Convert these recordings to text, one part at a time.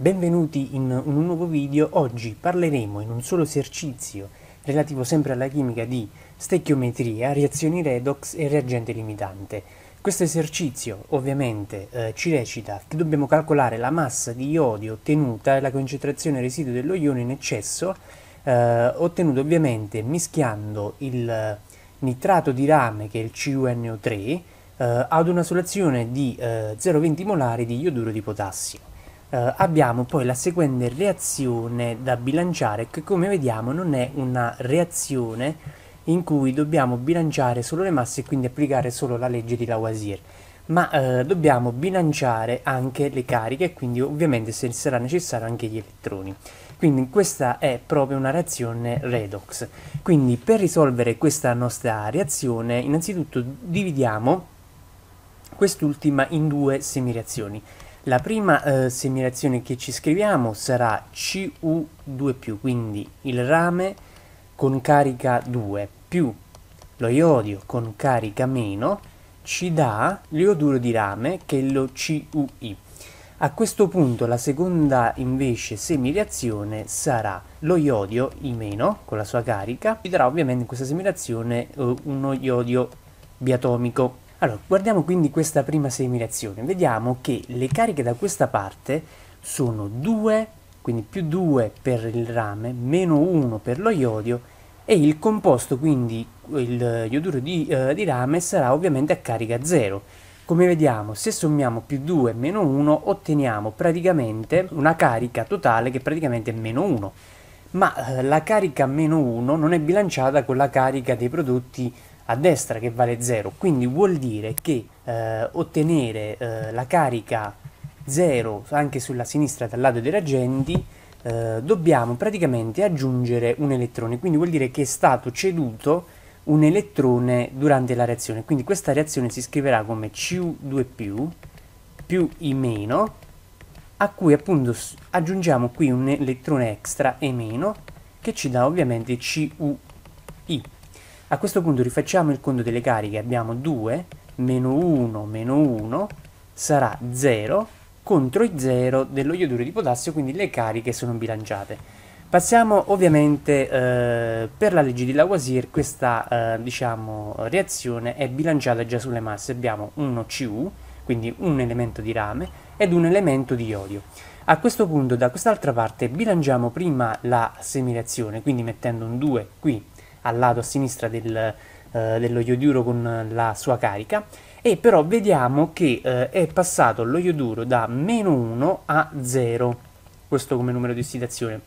Benvenuti in un nuovo video, oggi parleremo in un solo esercizio relativo sempre alla chimica di stechiometria, reazioni redox e reagente limitante. Questo esercizio ovviamente eh, ci recita che dobbiamo calcolare la massa di iodio ottenuta e la concentrazione residua dello ione in eccesso, eh, ottenuto ovviamente mischiando il nitrato di rame che è il CuNO3 eh, ad una soluzione di 0,20 molari di ioduro di potassio eh, abbiamo poi la seguente reazione da bilanciare che come vediamo non è una reazione in cui dobbiamo bilanciare solo le masse e quindi applicare solo la legge di Lavoisier ma eh, dobbiamo bilanciare anche le cariche e quindi ovviamente se sarà necessario anche gli elettroni. Quindi questa è proprio una reazione redox. Quindi per risolvere questa nostra reazione innanzitutto dividiamo quest'ultima in due semireazioni la prima eh, seminazione che ci scriviamo sarà Cu2+, quindi il rame con carica 2 più lo iodio con carica meno ci dà l'ioduro di rame che è lo CuI. A questo punto la seconda invece semireazione sarà lo iodio I- con la sua carica, ci darà ovviamente in questa semireazione eh, uno iodio biatomico allora, guardiamo quindi questa prima semireazione. Vediamo che le cariche da questa parte sono 2, quindi più 2 per il rame, meno 1 per lo iodio e il composto, quindi il ioduro di, eh, di rame, sarà ovviamente a carica 0. Come vediamo, se sommiamo più 2 meno 1, otteniamo praticamente una carica totale che praticamente è meno 1. Ma eh, la carica meno 1 non è bilanciata con la carica dei prodotti a destra che vale 0, quindi vuol dire che eh, ottenere eh, la carica 0 anche sulla sinistra dal lato dei reagenti eh, dobbiamo praticamente aggiungere un elettrone, quindi vuol dire che è stato ceduto un elettrone durante la reazione, quindi questa reazione si scriverà come Cu2 più I a cui appunto aggiungiamo qui un elettrone extra E che ci dà ovviamente CuI. A questo punto rifacciamo il conto delle cariche, abbiamo 2 meno 1 meno 1 sarà 0 contro i 0 dello ioduro di potassio, quindi le cariche sono bilanciate. Passiamo ovviamente eh, per la legge di Lavoisier, questa eh, diciamo, reazione è bilanciata già sulle masse, abbiamo uno Cu, quindi un elemento di rame, ed un elemento di iodio. A questo punto da quest'altra parte bilanciamo prima la semireazione, quindi mettendo un 2 qui al lato a sinistra del, eh, dello ioduro con la sua carica. E però vediamo che eh, è passato lo ioduro da meno 1 a 0 questo come numero di ossidazione.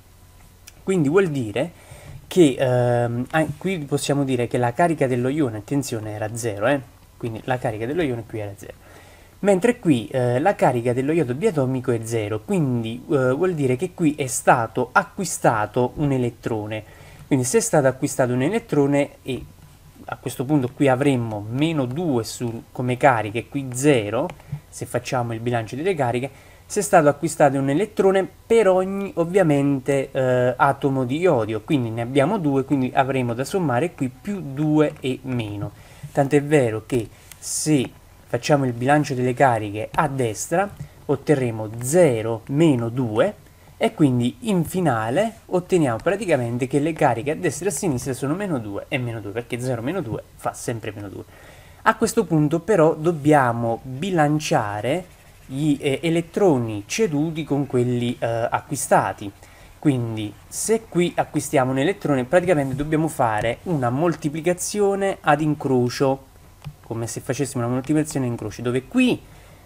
Quindi vuol dire che ehm, qui possiamo dire che la carica dello ione attenzione era 0 eh? quindi la carica dello ione qui era 0 mentre qui eh, la carica dello iodo biatomico è 0 quindi eh, vuol dire che qui è stato acquistato un elettrone quindi se è stato acquistato un elettrone e a questo punto qui avremmo meno 2 su, come cariche, qui 0, se facciamo il bilancio delle cariche, se è stato acquistato un elettrone per ogni ovviamente eh, atomo di iodio, quindi ne abbiamo 2, quindi avremo da sommare qui più 2 e meno. Tant'è vero che se facciamo il bilancio delle cariche a destra otterremo 0 meno 2 e quindi in finale otteniamo praticamente che le cariche a destra e a sinistra sono meno 2 e meno 2 perché 0 meno 2 fa sempre meno 2. A questo punto però dobbiamo bilanciare gli eh, elettroni ceduti con quelli eh, acquistati. Quindi se qui acquistiamo un elettrone praticamente dobbiamo fare una moltiplicazione ad incrocio, come se facessimo una moltiplicazione ad incrocio, dove qui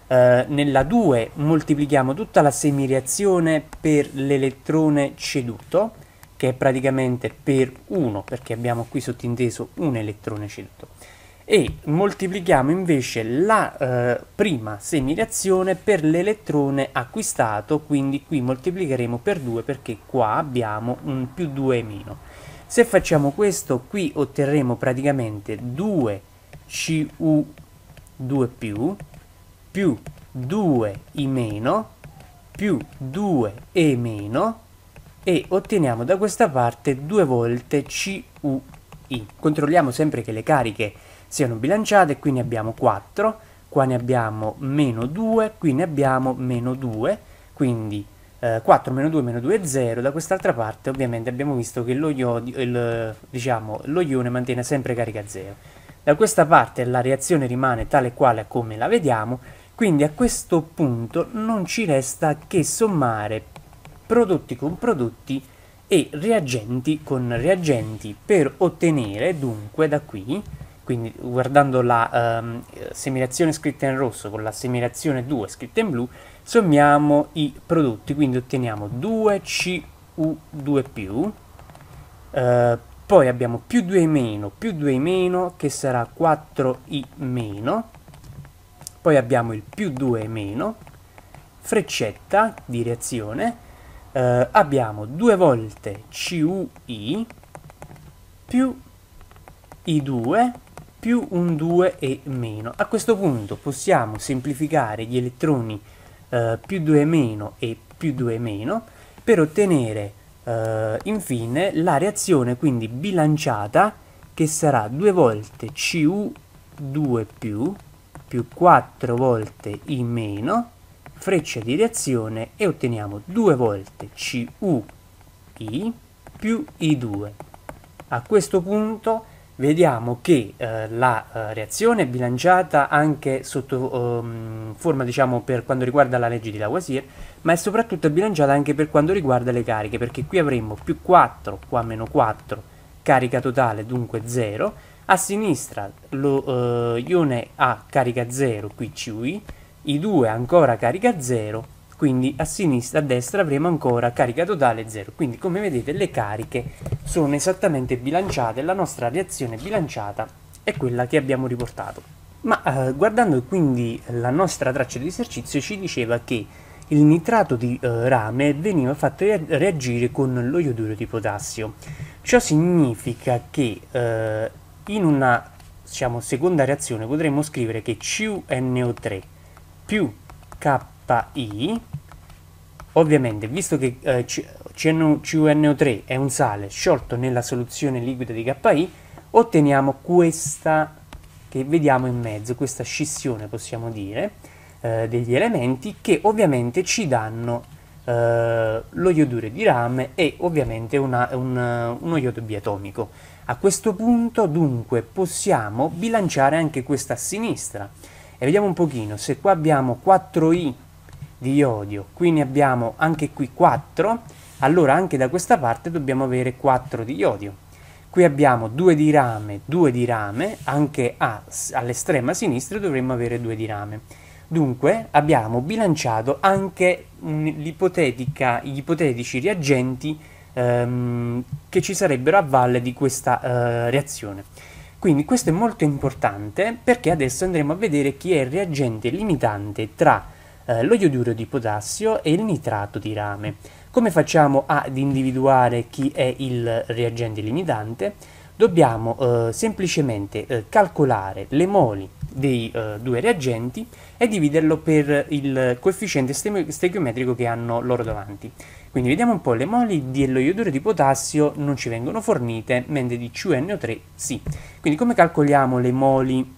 eh, nella 2 moltiplichiamo tutta la semireazione per l'elettrone ceduto, che è praticamente per 1, perché abbiamo qui sottinteso un elettrone ceduto. E moltiplichiamo invece la eh, prima semireazione per l'elettrone acquistato, quindi qui moltiplicheremo per 2 perché qua abbiamo un più 2 meno. Se facciamo questo, qui otterremo praticamente 2 Cu2 più 2 i meno più 2 e meno e otteniamo da questa parte due volte CUI. Controlliamo sempre che le cariche siano bilanciate, qui ne abbiamo 4, qua ne abbiamo meno 2, qui ne abbiamo meno 2, quindi eh, 4 meno 2 meno 2 è 0, da quest'altra parte ovviamente abbiamo visto che lo, iodio, il, diciamo, lo ione mantiene sempre carica 0. Da questa parte la reazione rimane tale quale come la vediamo, quindi a questo punto non ci resta che sommare prodotti con prodotti e reagenti con reagenti. Per ottenere dunque da qui, quindi guardando la um, seminazione scritta in rosso con la seminazione 2 scritta in blu, sommiamo i prodotti, quindi otteniamo 2Cu2+, eh, poi abbiamo più 2 meno più 2 meno che sarà 4i meno, poi abbiamo il più 2 meno, freccetta di reazione, eh, abbiamo due volte CUI più I2 più un 2 e meno. A questo punto possiamo semplificare gli elettroni eh, più 2 meno e più 2 meno per ottenere eh, infine la reazione quindi bilanciata che sarà 2 volte Cu2 più più 4 volte I meno freccia di reazione e otteniamo 2 volte CuI più I2. A questo punto vediamo che eh, la eh, reazione è bilanciata anche sotto um, forma, diciamo, per quando riguarda la legge di Lavoisier, ma è soprattutto bilanciata anche per quando riguarda le cariche, perché qui avremo più 4, qua meno 4, carica totale, dunque 0, a sinistra lo uh, ione A carica 0, qui CUI, I2 ancora carica 0, quindi a sinistra, a destra avremo ancora carica totale 0. Quindi come vedete le cariche sono esattamente bilanciate, la nostra reazione bilanciata è quella che abbiamo riportato. Ma eh, guardando quindi la nostra traccia di esercizio ci diceva che il nitrato di eh, rame veniva fatto reagire con lo ioduro di potassio. Ciò significa che eh, in una diciamo, seconda reazione potremmo scrivere che CuNO3 più KI, ovviamente visto che eh, CuNO3 è un sale sciolto nella soluzione liquida di KI, otteniamo questa che vediamo in mezzo, questa scissione possiamo dire, eh, degli elementi che ovviamente ci danno eh, lo iodure di rame e ovviamente una, un, uno iodo biatomico. A questo punto dunque possiamo bilanciare anche questa a sinistra e vediamo un pochino, se qua abbiamo 4i di iodio, qui ne abbiamo anche qui 4, allora anche da questa parte dobbiamo avere 4 di iodio. Qui abbiamo 2 di rame, 2 di rame, anche all'estrema sinistra dovremmo avere 2 di rame. Dunque abbiamo bilanciato anche gli ipotetici reagenti ehm, che ci sarebbero a valle di questa eh, reazione. Quindi questo è molto importante perché adesso andremo a vedere chi è il reagente limitante tra eh, lo ioduro di potassio e il nitrato di rame. Come facciamo ad individuare chi è il reagente limitante? Dobbiamo eh, semplicemente eh, calcolare le moli dei eh, due reagenti e dividerlo per il coefficiente stechiometrico che hanno loro davanti. Quindi vediamo un po', le moli dello ioduro di potassio non ci vengono fornite, mentre di CuNO3 sì. Quindi come calcoliamo le moli,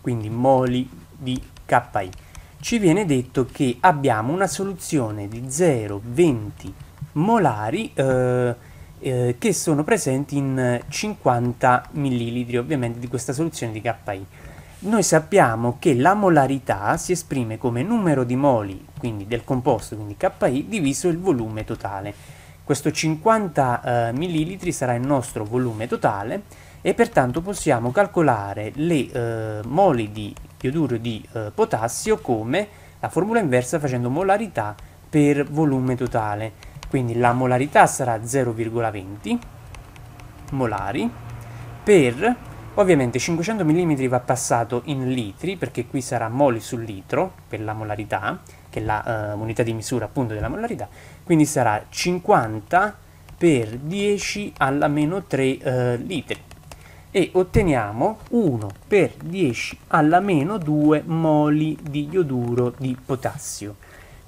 quindi moli di KI? ci viene detto che abbiamo una soluzione di 0,20 molari eh, eh, che sono presenti in 50 ml ovviamente di questa soluzione di KI. Noi sappiamo che la molarità si esprime come numero di moli, quindi del composto, quindi KI, diviso il volume totale. Questo 50 eh, ml sarà il nostro volume totale e pertanto possiamo calcolare le eh, moli di ioduro di eh, potassio come la formula inversa facendo molarità per volume totale. Quindi la molarità sarà 0,20 molari per ovviamente 500 mm va passato in litri perché qui sarà moli sul litro per la molarità che è l'unità uh, di misura appunto della molarità quindi sarà 50 per 10 alla meno 3 uh, litri e otteniamo 1 per 10 alla meno 2 moli di ioduro di potassio.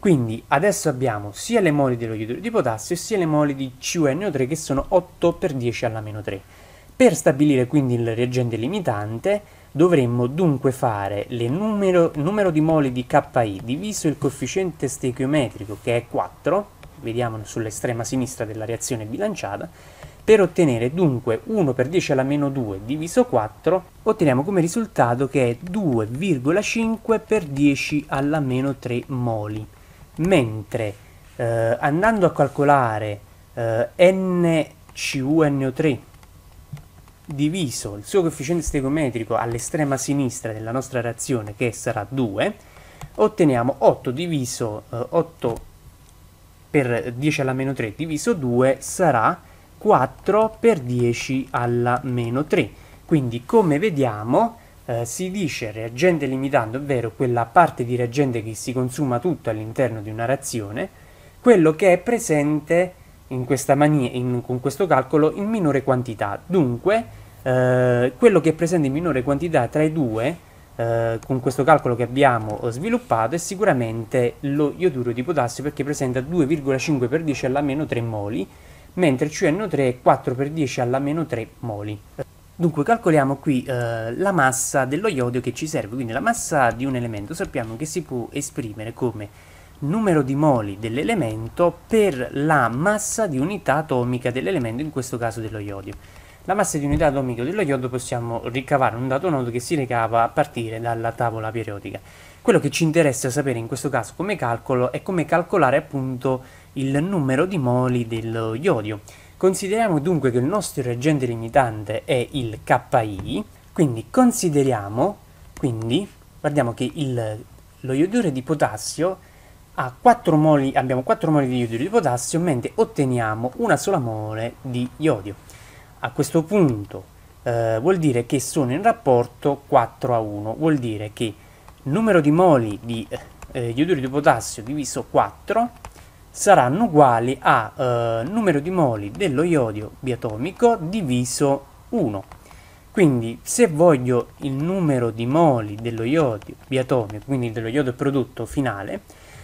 Quindi adesso abbiamo sia le moli dello ioduro di potassio sia le moli di CuNO3 che sono 8 per 10 alla meno 3. Per stabilire quindi il reagente limitante Dovremmo dunque fare il numero, numero, di moli di KI diviso il coefficiente stechiometrico che è 4, vediamo sull'estrema sinistra della reazione bilanciata, per ottenere dunque 1 per 10 alla meno 2 diviso 4, otteniamo come risultato che è 2,5 per 10 alla meno 3 moli, mentre eh, andando a calcolare eh, NCuNO3 diviso il suo coefficiente stereometrico all'estrema sinistra della nostra reazione che sarà 2 otteniamo 8 diviso eh, 8 per 10 alla meno 3 diviso 2 sarà 4 per 10 alla meno 3 quindi come vediamo eh, si dice reagente limitando ovvero quella parte di reagente che si consuma tutto all'interno di una reazione quello che è presente in questa mania, in, con questo calcolo in minore quantità. Dunque, eh, quello che è presente in minore quantità tra i due, eh, con questo calcolo che abbiamo sviluppato, è sicuramente lo ioduro di potassio perché presenta 2,5 per 10 alla meno 3 moli, mentre il CN3 è 4 per 10 alla meno 3 moli. Dunque calcoliamo qui eh, la massa dello iodio che ci serve, quindi la massa di un elemento sappiamo che si può esprimere come numero di moli dell'elemento per la massa di unità atomica dell'elemento, in questo caso dello iodio. La massa di unità atomica dello iodio possiamo ricavare un dato nodo che si ricava a partire dalla tavola periodica. Quello che ci interessa sapere in questo caso come calcolo è come calcolare appunto il numero di moli dello iodio. Consideriamo dunque che il nostro reagente limitante è il KI, quindi consideriamo, quindi guardiamo che il, lo iodure di potassio a 4 moli, abbiamo 4 moli di iodio di potassio, mentre otteniamo una sola mole di iodio. A questo punto eh, vuol dire che sono in rapporto 4 a 1, vuol dire che numero di moli di eh, iodio di potassio diviso 4 saranno uguali a eh, numero di moli dello iodio biatomico diviso 1. Quindi se voglio il numero di moli dello iodio biatomico, quindi dello iodio prodotto finale,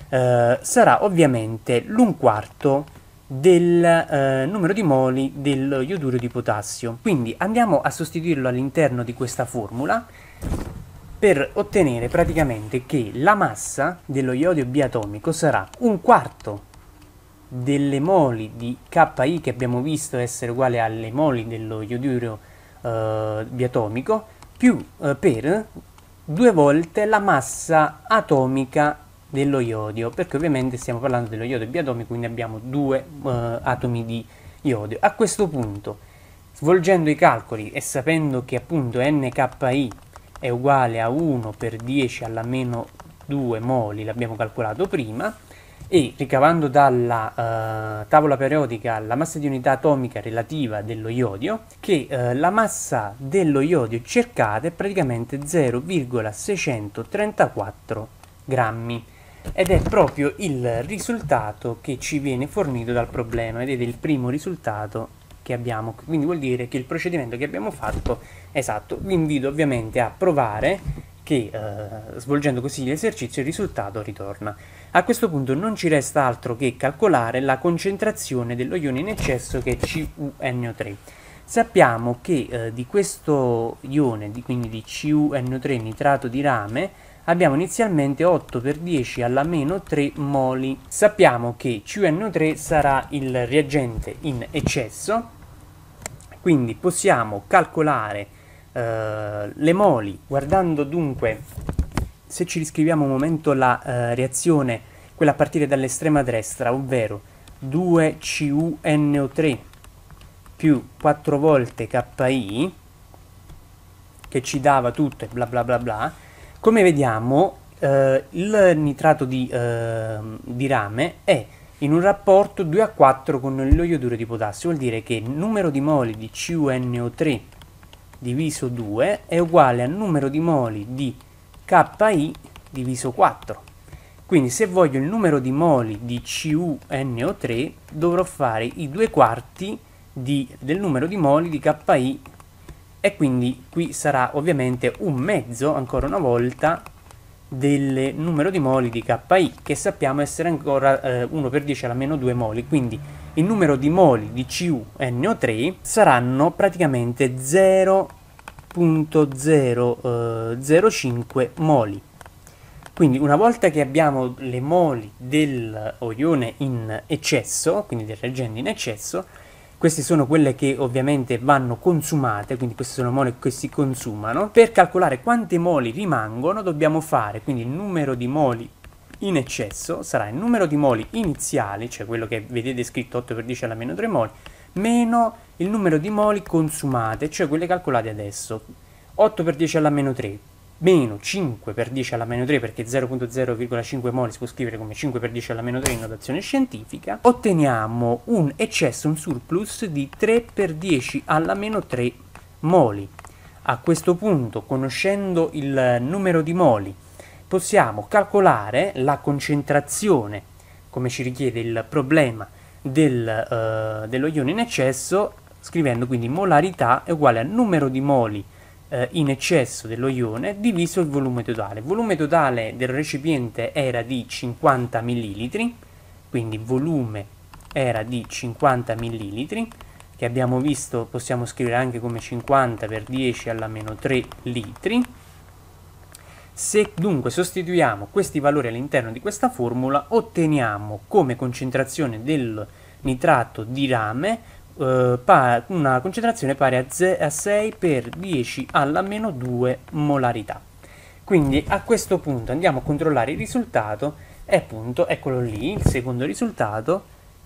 eh, sarà ovviamente l'un quarto del eh, numero di moli del ioduro di potassio. Quindi andiamo a sostituirlo all'interno di questa formula per ottenere praticamente che la massa dello iodio biatomico sarà un quarto delle moli di Ki che abbiamo visto essere uguale alle moli dello ioduro eh, biatomico più eh, per due volte la massa atomica dello iodio, perché ovviamente stiamo parlando dello iodio biatomico, quindi abbiamo due uh, atomi di iodio. A questo punto, svolgendo i calcoli e sapendo che appunto NKI è uguale a 1 per 10 alla meno 2 moli, l'abbiamo calcolato prima, e ricavando dalla uh, tavola periodica la massa di unità atomica relativa dello iodio, che uh, la massa dello iodio cercata è praticamente 0,634 grammi ed è proprio il risultato che ci viene fornito dal problema, vedete il primo risultato che abbiamo, quindi vuol dire che il procedimento che abbiamo fatto è esatto. Vi invito ovviamente a provare che eh, svolgendo così l'esercizio il risultato ritorna. A questo punto non ci resta altro che calcolare la concentrazione dello ione in eccesso che è CuNO3. Sappiamo che eh, di questo ione, di, quindi di CuNO3 nitrato di rame, abbiamo inizialmente 8 per 10 alla meno 3 moli. Sappiamo che CuNO3 sarà il reagente in eccesso, quindi possiamo calcolare eh, le moli guardando dunque, se ci riscriviamo un momento la eh, reazione, quella a partire dall'estrema destra, ovvero 2CuNO3 più 4 volte KI, che ci dava tutto e bla bla bla bla, come vediamo, eh, il nitrato di, eh, di, rame è in un rapporto 2 a 4 con lo ioduro di potassio, vuol dire che il numero di moli di CuNO3 diviso 2 è uguale al numero di moli di Ki diviso 4. Quindi se voglio il numero di moli di CuNO3 dovrò fare i due quarti di, del numero di moli di Ki e quindi qui sarà ovviamente un mezzo, ancora una volta, del numero di moli di KI, che sappiamo essere ancora eh, 1 per 10 alla meno 2 moli, quindi il numero di moli di CuNO3 saranno praticamente 0 0.005 eh, moli. Quindi una volta che abbiamo le moli dell'ione in eccesso, quindi del reagente in eccesso, queste sono quelle che ovviamente vanno consumate, quindi queste sono mole che si consumano. Per calcolare quante moli rimangono dobbiamo fare quindi il numero di moli in eccesso, sarà il numero di moli iniziali, cioè quello che vedete scritto 8 per 10 alla meno 3 moli, meno il numero di moli consumate, cioè quelle calcolate adesso. 8 per 10 alla meno 3 meno 5 per 10 alla meno 3 perché 0.0,5 mol si può scrivere come 5 per 10 alla meno 3 in notazione scientifica, otteniamo un eccesso, un surplus di 3 per 10 alla meno 3 moli. A questo punto, conoscendo il numero di moli, possiamo calcolare la concentrazione, come ci richiede il problema del, uh, dello ione in eccesso, scrivendo quindi molarità è uguale al numero di moli eh, in eccesso dello ione diviso il volume totale. Il volume totale del recipiente era di 50 ml, quindi volume era di 50 ml, che abbiamo visto possiamo scrivere anche come 50 per 10 alla meno 3 litri. Se dunque sostituiamo questi valori all'interno di questa formula, otteniamo come concentrazione del nitrato di rame eh, una concentrazione pari a, a 6 per 10 alla meno 2 molarità. Quindi a questo punto andiamo a controllare il risultato e appunto eccolo lì, il secondo risultato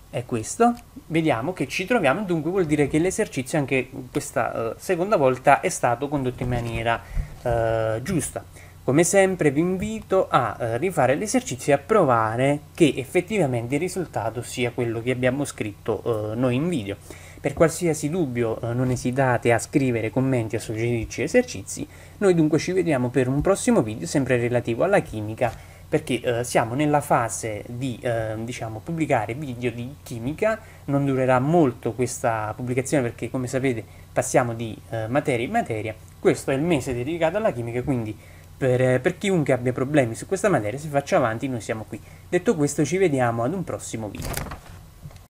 è questo. Vediamo che ci troviamo, dunque vuol dire che l'esercizio anche questa uh, seconda volta è stato condotto in maniera uh, giusta. Come sempre vi invito a uh, rifare l'esercizio e a provare che effettivamente il risultato sia quello che abbiamo scritto noi in video. Per qualsiasi dubbio eh, non esitate a scrivere commenti, a suggerirci esercizi, noi dunque ci vediamo per un prossimo video sempre relativo alla chimica perché eh, siamo nella fase di eh, diciamo, pubblicare video di chimica, non durerà molto questa pubblicazione perché come sapete passiamo di eh, materia in materia, questo è il mese dedicato alla chimica quindi per, eh, per chiunque abbia problemi su questa materia si faccia avanti, noi siamo qui. Detto questo ci vediamo ad un prossimo video.